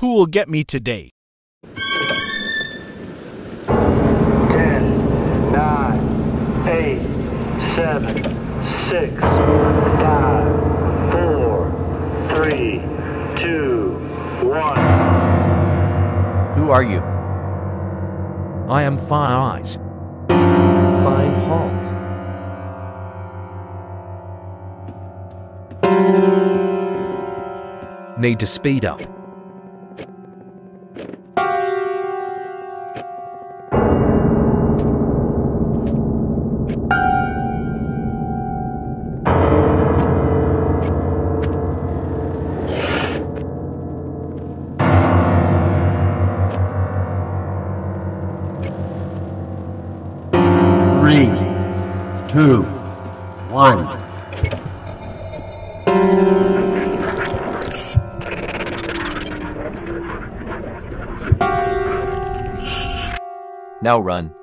who will get me today. 10, 9, 8, 7, 6, 5, 4, 3, 2, 1. Who are you? I am Fiery Eyes. Fine halt. Need to speed up. Three, two, one. Now run.